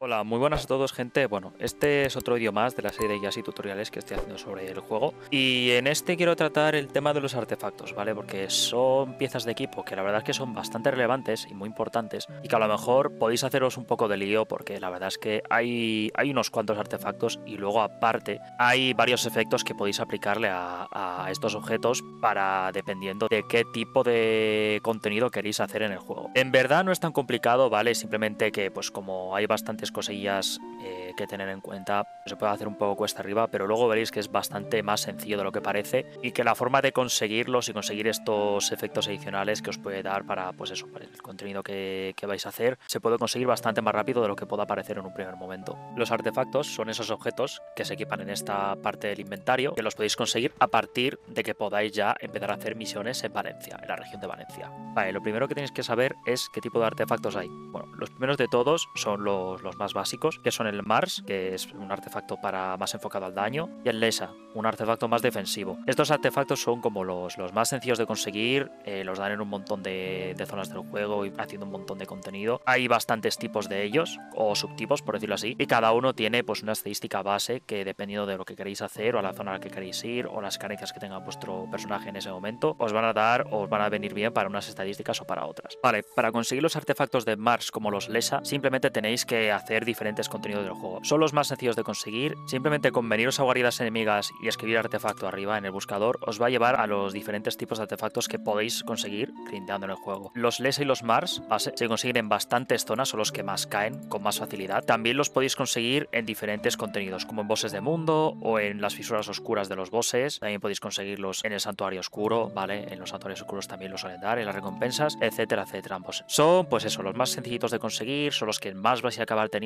Hola, muy buenas a todos gente. Bueno, este es otro vídeo más de la serie de guías y tutoriales que estoy haciendo sobre el juego. Y en este quiero tratar el tema de los artefactos, ¿vale? Porque son piezas de equipo que la verdad es que son bastante relevantes y muy importantes. Y que a lo mejor podéis haceros un poco de lío porque la verdad es que hay, hay unos cuantos artefactos y luego aparte hay varios efectos que podéis aplicarle a, a estos objetos para dependiendo de qué tipo de contenido queréis hacer en el juego. En verdad no es tan complicado, ¿vale? Simplemente que pues como hay bastantes cosillas eh, que tener en cuenta. Se puede hacer un poco cuesta arriba, pero luego veréis que es bastante más sencillo de lo que parece y que la forma de conseguirlos y conseguir estos efectos adicionales que os puede dar para, pues eso, para el contenido que, que vais a hacer, se puede conseguir bastante más rápido de lo que pueda parecer en un primer momento. Los artefactos son esos objetos que se equipan en esta parte del inventario, que los podéis conseguir a partir de que podáis ya empezar a hacer misiones en Valencia, en la región de Valencia. Vale, lo primero que tenéis que saber es qué tipo de artefactos hay. Bueno, los primeros de todos son los, los más básicos, que son el Mars, que es un artefacto para más enfocado al daño, y el Lesa, un artefacto más defensivo. Estos artefactos son como los, los más sencillos de conseguir, eh, los dan en un montón de, zonas del juego y haciendo un montón de contenido. Hay bastantes tipos de ellos, o subtipos, por decirlo así, y cada uno tiene pues una estadística base que dependiendo de lo que queréis hacer, o a la zona a la que queréis ir, o las carencias que tenga vuestro personaje en ese momento, os van a dar o os van a venir bien para unas estadísticas o para otras. Vale, para conseguir los artefactos de Mars como los Lesa, simplemente tenéis que hacer diferentes contenidos del juego. Son los más sencillos de conseguir, simplemente con veniros a guaridas enemigas y escribir artefacto arriba en el buscador os va a llevar a los diferentes tipos de artefactos que podéis conseguir grindeando en el juego. Los Lesa y los Mars se consiguen en bastantes zonas, son los que más caen con más facilidad. También los podéis conseguir en diferentes contenidos, como en bosses de mundo o en las fisuras oscuras de los bosses. También podéis conseguirlos en el santuario oscuro, ¿vale? En los santuarios oscuros también los suelen dar, en las recompensas, etcétera, etcétera. Ambos. Son, pues eso, los más sencillitos de conseguir, son los que más vais a acabar teniendo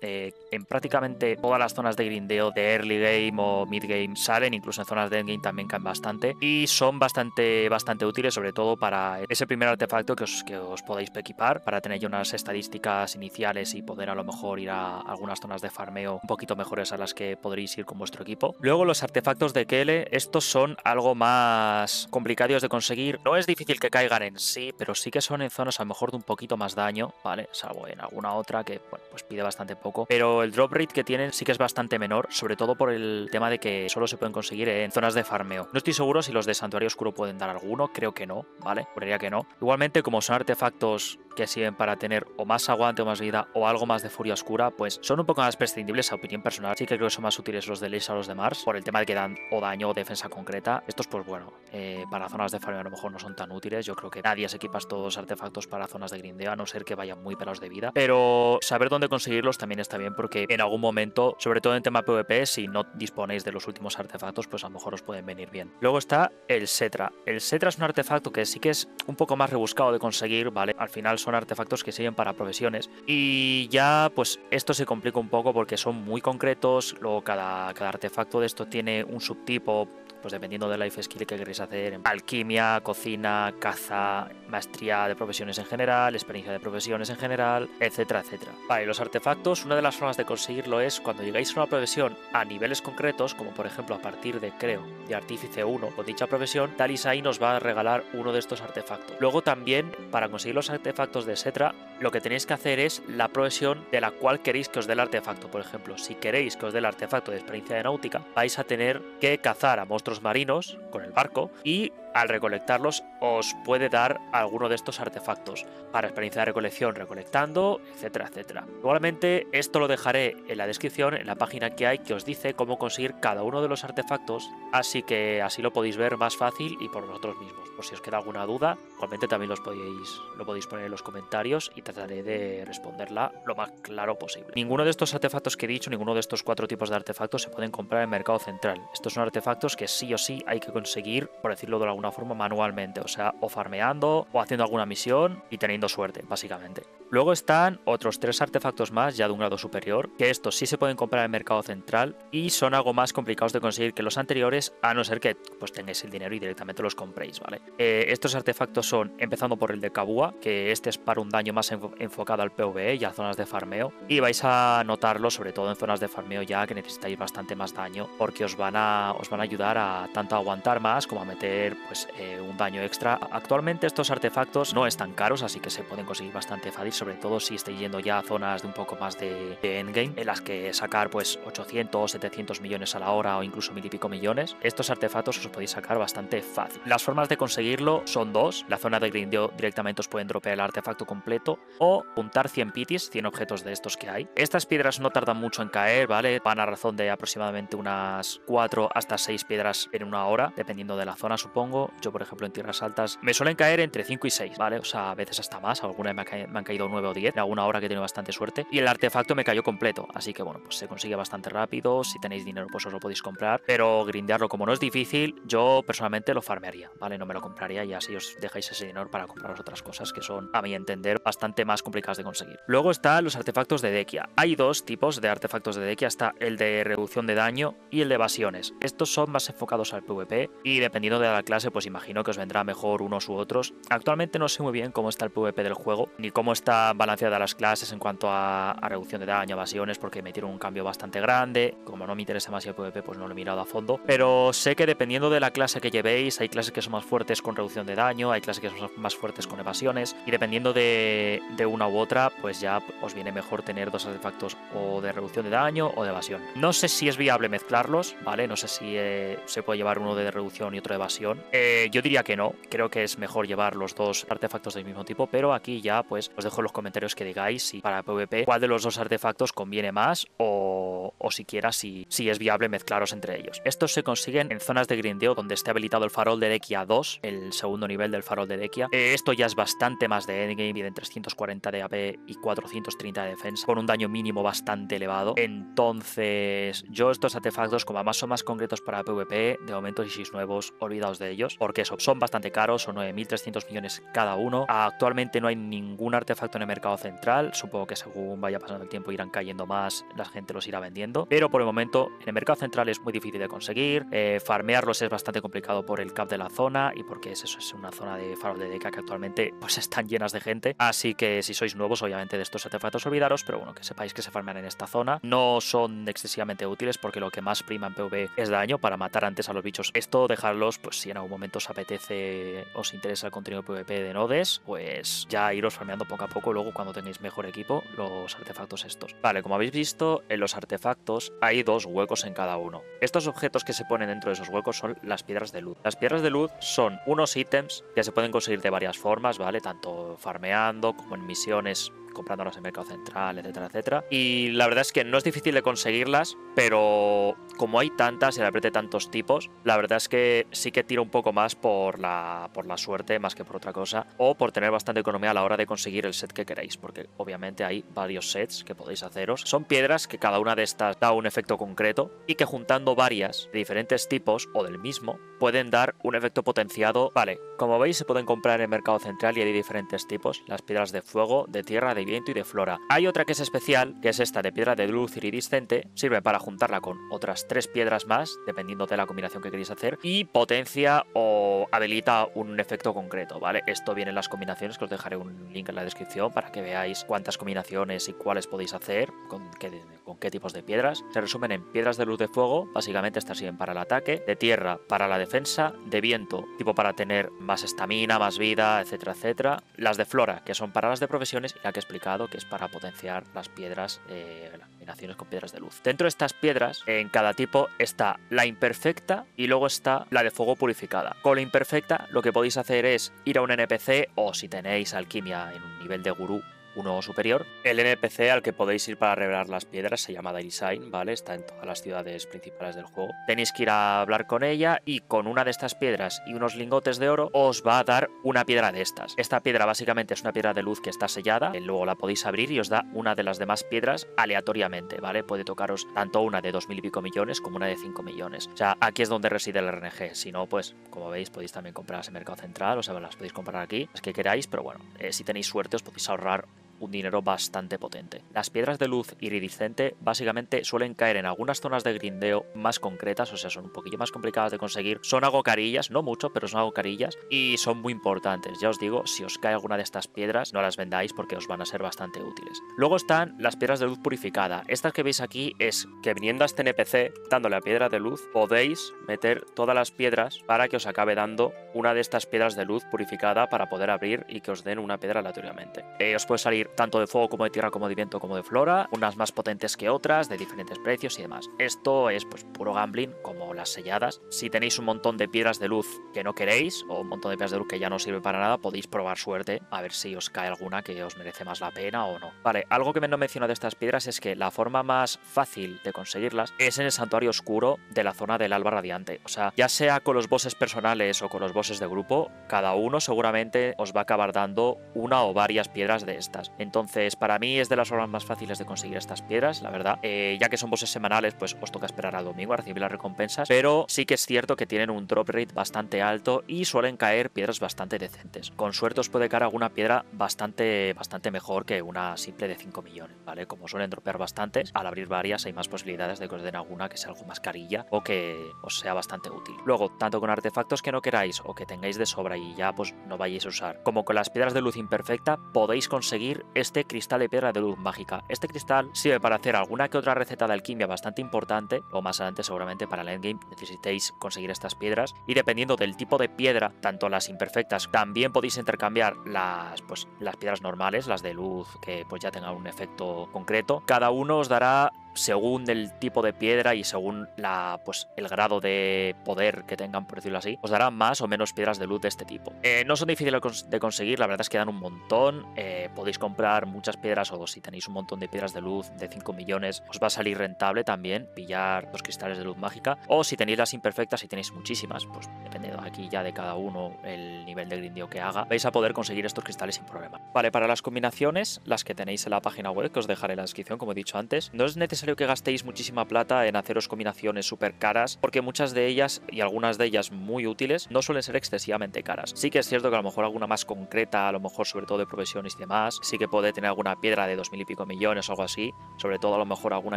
eh, en prácticamente todas las zonas de grindeo de early game o mid game salen, incluso en zonas de endgame también caen bastante y son bastante, bastante útiles, sobre todo para ese primer artefacto que os, que os podáis equipar para tener ya unas estadísticas iniciales y poder a lo mejor ir a algunas zonas de farmeo un poquito mejores a las que podréis ir con vuestro equipo. Luego los artefactos de Kele, estos son algo más complicados de conseguir. No es difícil que caigan en sí, pero sí que son en zonas a lo mejor de un poquito más daño, ¿vale? Salvo en alguna otra que bueno, pues pide bastante poco. Pero el drop rate que tienen sí que es bastante menor, sobre todo por el tema de que solo se pueden conseguir en zonas de farmeo. No estoy seguro si los de Santuario Oscuro pueden dar alguno, creo que no, ¿vale? Creería que no. Igualmente, como son artefactos que sirven para tener o más aguante o más vida o algo más de furia oscura, pues son un poco más prescindibles a opinión personal. Sí que creo que son más útiles los de Lisa o los de Mars, por el tema de que dan o daño o defensa concreta. Estos, pues bueno, eh, para zonas de farmeo a lo mejor no son tan útiles. Yo creo que nadie se equipa estos los artefactos para zonas de grindeo, a no ser que vayan muy pelados de vida. Pero saber dónde conseguirlos también está bien, porque en algún momento, sobre todo en tema PvP, si no disponéis de los últimos artefactos, pues a lo mejor os pueden venir bien. Luego está el Setra. El Setra es un artefacto que sí que es un poco más rebuscado de conseguir, ¿vale? Al final son artefactos que sirven para profesiones. Y ya, pues esto se complica un poco porque son muy concretos. Luego cada, cada artefacto de esto tiene un subtipo pues dependiendo del life skill que queréis hacer, alquimia, cocina, caza, maestría de profesiones en general, experiencia de profesiones en general, etcétera, etcétera. Vale, los artefactos, una de las formas de conseguirlo es cuando llegáis a una profesión a niveles concretos, como por ejemplo a partir de, creo, de artífice 1 con dicha profesión, Talisai nos va a regalar uno de estos artefactos. Luego también, para conseguir los artefactos de Setra, lo que tenéis que hacer es la profesión de la cual queréis que os dé el artefacto. Por ejemplo, si queréis que os dé el artefacto de experiencia de náutica, vais a tener que cazar a monstruos marinos con el barco y al recolectarlos os puede dar alguno de estos artefactos para experiencia de recolección recolectando, etcétera, etcétera. Igualmente esto lo dejaré en la descripción, en la página que hay que os dice cómo conseguir cada uno de los artefactos, así que así lo podéis ver más fácil y por vosotros mismos. Por si os queda alguna duda, igualmente también los podéis, lo podéis poner en los comentarios y trataré de responderla lo más claro posible. Ninguno de estos artefactos que he dicho, ninguno de estos cuatro tipos de artefactos se pueden comprar en mercado central. Estos son artefactos que sí o sí hay que conseguir, por decirlo de alguna forma, manualmente, o sea, o farmeando o haciendo alguna misión y teniendo suerte, básicamente. Luego están otros tres artefactos más, ya de un grado superior, que estos sí se pueden comprar en el mercado central y son algo más complicados de conseguir que los anteriores, a no ser que pues tengáis el dinero y directamente los compréis, ¿vale? Eh, estos artefactos son, empezando por el de Kabua, que este es para un daño más enfocado al PvE y a zonas de farmeo, y vais a notarlo sobre todo en zonas de farmeo ya que necesitáis bastante más daño, porque os van a, os van a ayudar a tanto a aguantar más como a meter pues pues eh, un daño extra. Actualmente estos artefactos no están caros, así que se pueden conseguir bastante fácil, sobre todo si estáis yendo ya a zonas de un poco más de, endgame, en las que sacar pues 800, 700 millones a la hora o incluso mil y pico millones. Estos artefactos os podéis sacar bastante fácil. Las formas de conseguirlo son dos. La zona de grindeo directamente os pueden dropear el artefacto completo o juntar 100 pitis, 100 objetos de estos que hay. Estas piedras no tardan mucho en caer, ¿vale? Van a razón de aproximadamente unas 4 hasta 6 piedras en una hora, dependiendo de la zona, supongo. Yo, por ejemplo, en tierras altas me suelen caer entre 5 y 6, ¿vale? O sea, a veces hasta más. Alguna vez me, han caído 9 o 10 en alguna hora que he tenido bastante suerte. Y el artefacto me cayó completo, así que bueno, pues se consigue bastante rápido. Si tenéis dinero, pues os lo podéis comprar. Pero grindearlo, como no es difícil, yo personalmente lo farmearía, ¿vale? No me lo compraría y así os dejáis ese dinero para compraros otras cosas que son, a mi entender, bastante más complicadas de conseguir. Luego están los artefactos de Dekia. Hay dos tipos de artefactos de Dekia. Está el de reducción de daño y el de evasiones. Estos son más enfocados al PvP y dependiendo de la clase, pues imagino que os vendrá mejor unos u otros. Actualmente no sé muy bien cómo está el PvP del juego, ni cómo está balanceada las clases en cuanto a, reducción de daño, evasiones, porque metieron un cambio bastante grande. Como no me interesa más el PvP, pues no lo he mirado a fondo. Pero sé que dependiendo de la clase que llevéis, hay clases que son más fuertes con reducción de daño, hay clases que son más fuertes con evasiones, y dependiendo de, una u otra, pues ya os viene mejor tener dos artefactos o de reducción de daño o de evasión. No sé si es viable mezclarlos, ¿vale? No sé si eh, se puede llevar uno de reducción y otro de evasión. Eh, yo diría que no, creo que es mejor llevar los dos artefactos del mismo tipo, pero aquí ya pues os dejo en los comentarios que digáis si para PvP cuál de los dos artefactos conviene más o, o siquiera si, si es viable mezclaros entre ellos. Estos se consiguen en zonas de grindeo donde esté habilitado el farol de Dekia 2, el segundo nivel del farol de Dekia. Eh, esto ya es bastante más de endgame de 340 de AP y 430 de defensa, con un daño mínimo bastante elevado. Entonces, yo estos artefactos, como además son más concretos para PvP, de momento si sois nuevos, olvidaos de ellos, porque son bastante caros, son 9.300 millones cada uno. Actualmente no hay ningún artefacto en el mercado central, supongo que según vaya pasando el tiempo irán cayendo más, la gente los irá vendiendo, pero por el momento en el mercado central es muy difícil de conseguir, eh, farmearlos es bastante complicado por el cap de la zona y porque es, eso es una zona de farol de deca que actualmente pues están llenas de gente, así que si sois nuevos obviamente de estos artefactos olvidaros, pero bueno, que sepáis que se farmean en esta zona, no son excesivamente útiles porque lo que más prima en PvP es daño para matar antes a los bichos, esto dejarlos pues si en algún momento os apetece, os interesa el contenido PvP de nodes, pues ya iros farmeando poco a poco luego cuando tenéis mejor equipo los artefactos estos. Vale, como habéis visto, en los artefactos hay dos huecos en cada uno. Estos objetos que se ponen dentro de esos huecos son las piedras de luz. Las piedras de luz son unos ítems que se pueden conseguir de varias formas, ¿vale? Tanto farmeando como en misiones comprándolas en Mercado Central, etcétera, etcétera. Y la verdad es que no es difícil de conseguirlas, pero como hay tantas y apriete tantos tipos, la verdad es que sí que tiro un poco más por la, por la suerte más que por otra cosa, o por tener bastante economía a la hora de conseguir el set que queréis, porque obviamente hay varios sets que podéis haceros. Son piedras que cada una de estas da un efecto concreto y que juntando varias de diferentes tipos o del mismo pueden dar un efecto potenciado. Vale, como veis se pueden comprar en mercado central y hay diferentes tipos, las piedras de fuego, de tierra, de viento y de flora. Hay otra que es especial, que es esta de piedra de luz iridiscente, sirve para juntarla con otras tres piedras más, dependiendo de la combinación que queréis hacer, y potencia o habilita un efecto concreto, ¿vale? Esto viene en las combinaciones, que os dejaré un link en la descripción para que veáis cuántas combinaciones y cuáles podéis hacer, con qué, qué tipos de piedras. Se resumen en piedras de luz de fuego, básicamente estas sirven para el ataque, de tierra para la defensa, de viento, tipo para tener más estamina, más vida, etcétera, etcétera. Las de flora, que son para las de profesiones, y la que he explicado, que es para potenciar las piedras, eh, combinaciones con piedras de luz. Dentro de estas piedras, en cada tipo está la imperfecta y luego está la de fuego purificada. Con la imperfecta, lo que podéis hacer es ir a un NPC o si tenéis alquimia en un nivel de gurú uno superior. El NPC al que podéis ir para revelar las piedras se llama Sign, ¿vale? Está en todas las ciudades principales del juego. Tenéis que ir a hablar con ella y con una de estas piedras y unos lingotes de oro os va a dar una piedra de estas. Esta piedra básicamente es una piedra de luz que está sellada, luego la podéis abrir y os da una de las demás piedras aleatoriamente, ¿vale? Puede tocaros tanto una de dos mil y pico millones como una de 5 millones. O sea, aquí es donde reside el RNG. Si no, pues como veis podéis también comprarlas en Mercado Central, o sea, las podéis comprar aquí, las que queráis, pero bueno, eh, si tenéis suerte os podéis ahorrar un dinero bastante potente. Las piedras de luz iridiscente básicamente suelen caer en algunas zonas de grindeo más concretas, o sea, son un poquillo más complicadas de conseguir. Son algo carillas, no mucho, pero son algo carillas y son muy importantes. Ya os digo, si os cae alguna de estas piedras, no las vendáis porque os van a ser bastante útiles. Luego están las piedras de luz purificada. Estas que veis aquí es que viniendo a este NPC, dándole a piedra de luz, podéis meter todas las piedras para que os acabe dando una de estas piedras de luz purificada para poder abrir y que os den una piedra aleatoriamente. Eh, os puede salir tanto de fuego como de tierra como de viento como de flora, unas más potentes que otras, de diferentes precios y demás. Esto es pues puro gambling, como las selladas. Si tenéis un montón de piedras de luz que no queréis, o un montón de piedras de luz que ya no sirve para nada, podéis probar suerte a ver si os cae alguna que os merece más la pena o no. Vale, algo que me no menciono de estas piedras es que la forma más fácil de conseguirlas es en el santuario oscuro de la zona del alba radiante. O sea, ya sea con los bosses personales o con los bosses de grupo, cada uno seguramente os va a acabar dando una o varias piedras de estas. Entonces, para mí es de las formas más fáciles de conseguir estas piedras, la verdad. Eh, ya que son bosses semanales, pues os toca esperar al domingo a recibir las recompensas. Pero sí que es cierto que tienen un drop rate bastante alto y suelen caer piedras bastante decentes. Con suerte os puede caer alguna piedra bastante, bastante mejor que una simple de 5 millones, ¿vale? Como suelen dropear bastantes, al abrir varias hay más posibilidades de que os den alguna que sea algo más carilla o que os sea bastante útil. Luego, tanto con artefactos que no queráis o que tengáis de sobra y ya pues no vayáis a usar, como con las piedras de luz imperfecta, podéis conseguir este cristal de piedra de luz mágica. Este cristal sirve para hacer alguna que otra receta de alquimia bastante importante, o más adelante seguramente para el endgame necesitéis conseguir estas piedras, y dependiendo del tipo de piedra, tanto las imperfectas, también podéis intercambiar las, pues, las piedras normales, las de luz que pues ya tengan un efecto concreto. Cada uno os dará según el tipo de piedra y según la, pues, el grado de poder que tengan, por decirlo así, os dará más o menos piedras de luz de este tipo. Eh, no son difíciles de conseguir, la verdad es que dan un montón. Eh, podéis comprar muchas piedras o si tenéis un montón de piedras de luz de 5 millones, os va a salir rentable también pillar los cristales de luz mágica. O si tenéis las imperfectas y tenéis muchísimas, pues dependiendo aquí ya de cada uno el nivel de grindeo que haga, vais a poder conseguir estos cristales sin problema. Vale, para las combinaciones, las que tenéis en la página web, que os dejaré en la descripción, como he dicho antes, no es necesario que gastéis muchísima plata en haceros combinaciones súper caras, porque muchas de ellas, y algunas de ellas muy útiles, no suelen ser excesivamente caras. Sí que es cierto que a lo mejor alguna más concreta, a lo mejor sobre todo de profesiones y demás, sí que puede tener alguna piedra de dos mil y pico millones o algo así, sobre todo a lo mejor alguna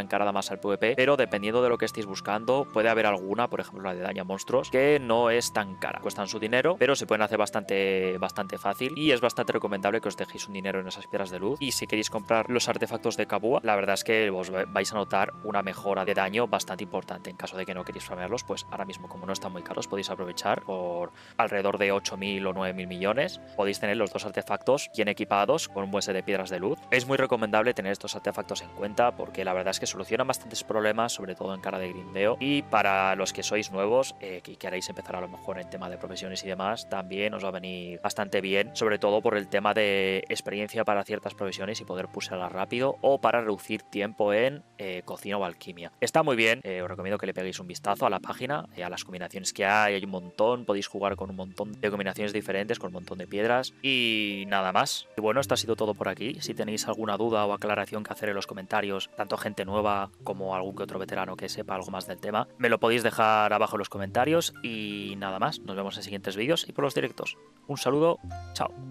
encarada más al PvP, pero dependiendo de lo que estéis buscando, puede haber alguna, por ejemplo la de daño a monstruos, que no es tan cara. Cuestan su dinero, pero se pueden hacer bastante, bastante fácil y es bastante recomendable que os dejéis un dinero en esas piedras de luz. Y si queréis comprar los artefactos de Kabua, la verdad es que os vais a notar una mejora de daño bastante importante. En caso de que no queréis farmearlos, pues ahora mismo, como no están muy caros, podéis aprovechar por alrededor de 8.000 o 9.000 millones. Podéis tener los dos artefactos bien equipados con un buen set de piedras de luz. Es muy recomendable tener estos artefactos en cuenta porque la verdad es que solucionan bastantes problemas, sobre todo en cara de grindeo. Y para los que sois nuevos, eh, que queréis empezar a lo mejor en tema de profesiones y demás, también os va a venir bastante bien, sobre todo por el tema de experiencia para ciertas profesiones y poder pulsarla rápido o para reducir tiempo en eh, cocina o alquimia. Está muy bien, eh, os recomiendo que le peguéis un vistazo a la página, a las combinaciones que hay, hay un montón, podéis jugar con un montón de combinaciones diferentes, con un montón de piedras y nada más. Y bueno, esto ha sido todo por aquí. Si tenéis alguna duda o aclaración que hacer en los comentarios, tanto gente nueva como algún que otro veterano que sepa algo más del tema, me lo podéis dejar abajo en los comentarios y nada más. Nos vemos en siguientes vídeos y por los directos. Un saludo, chao.